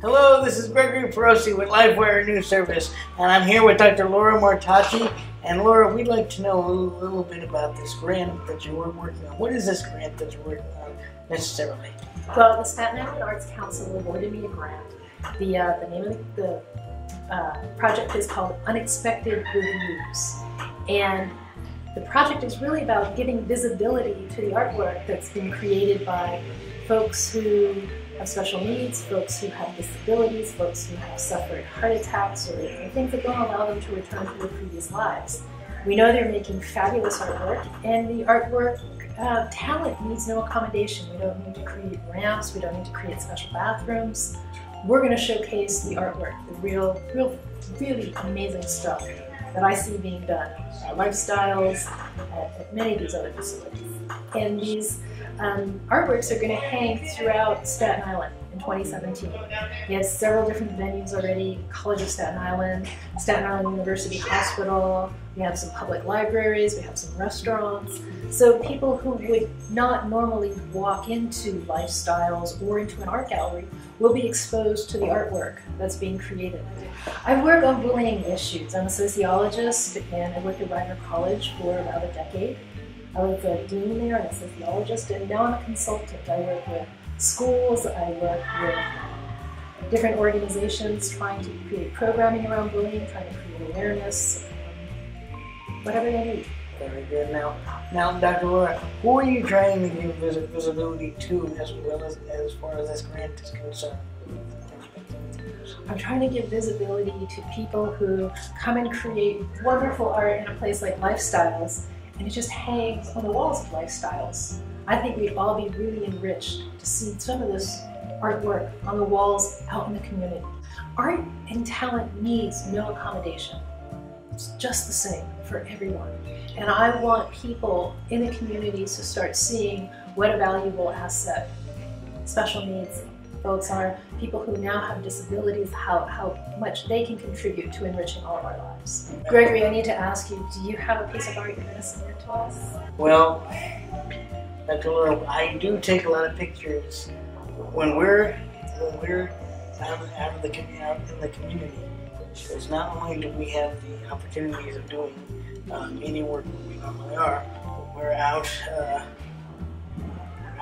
Hello, this is Gregory Perosi with Life-Wire News Service, and I'm here with Dr. Laura Martocci. And Laura, we'd like to know a little, bit about this grant that you were working on. What is this grant that you're working on necessarily? Well, the Staten Island Arts Council awarded me a grant. The, uh, the name of the, the uh, project is called Unexpected Reviews. And the project is really about giving visibility to the artwork that's been created by folks who special needs, folks who have disabilities, folks who have suffered heart attacks or, things that don't allow them to return to their previous lives. We know they're making fabulous artwork, and the artwork uh, talent needs no accommodation. We don't need to create ramps, we don't need to create special bathrooms. We're going to showcase the artwork, the real, real, really amazing stuff that I see being done at Lifestyles, at, at many of these other facilities. And these um, artworks are going to hang throughout Staten Island in 2017. We have several different venues already, College of Staten Island, Staten Island University Hospital, we have some public libraries, we have some restaurants. So people who would not normally walk into lifestyles or into an art gallery will be exposed to the artwork that's being created. I work on bullying issues. I'm a sociologist and I worked at Rider College for about a decade. I was a dean there and a sociologist, and now I'm a consultant. I work with schools, I work with different organizations trying to create programming around bullying, trying to create awareness, um, whatever they need. Very good. Now, now, Dr. Laura, who are you trying to give visibility to as well as as far as this grant is concerned? I'm trying to give visibility to people who come and create wonderful art in a place like Lifestyles and it just hangs on the walls of lifestyles. I think we'd all be really enriched to see some of this artwork on the walls out in the community. Art and talent needs no accommodation. It's just the same for everyone. And I want people in the communities to start seeing what a valuable asset special needs folks are, people who now have disabilities, how, how much they can contribute to enriching all of our lives. Gregory, I need to ask you, do you have a piece of art you're going to submit to us? Well, Dr. Laura, I do take a lot of pictures when we're when we're out, out of the out in the community. Because not only do we have the opportunities of doing uh, work we normally are, but we're out uh,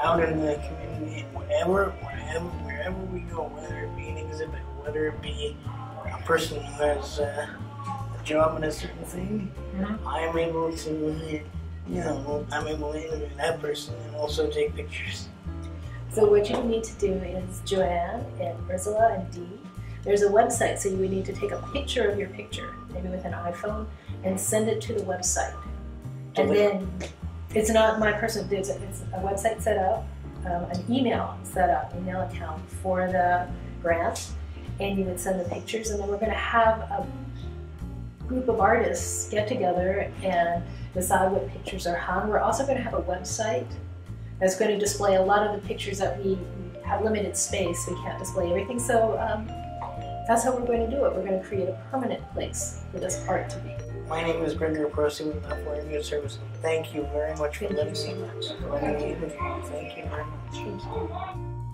out in the community whenever, whenever wherever we go, whether it be an exhibit, whether it be a person who has uh, a job in a certain thing, mm-hmm. I'm able to, you know, I'm able to interview that person and also take pictures. So what you need to do is Joanne and Ursula and Dee. There's a website, so you would need to take a picture of your picture, maybe with an iPhone, and send it to the website. And then it's not my personal, it's a, it's a website set up um, an email set up, email account for the grant, and you would send the pictures, and then we're going to have a group of artists get together and decide what pictures are hung. We're also going to have a website that's going to display a lot of the pictures that we have limited space. We can't display everything, so um, that's how we're going to do it. We're going to create a permanent place for this art to be. My name is Gregory Perosi with Life-Wire News Service. Thank you very much for Thank letting me much. for letting me interview you. Thank you very much. Thank you.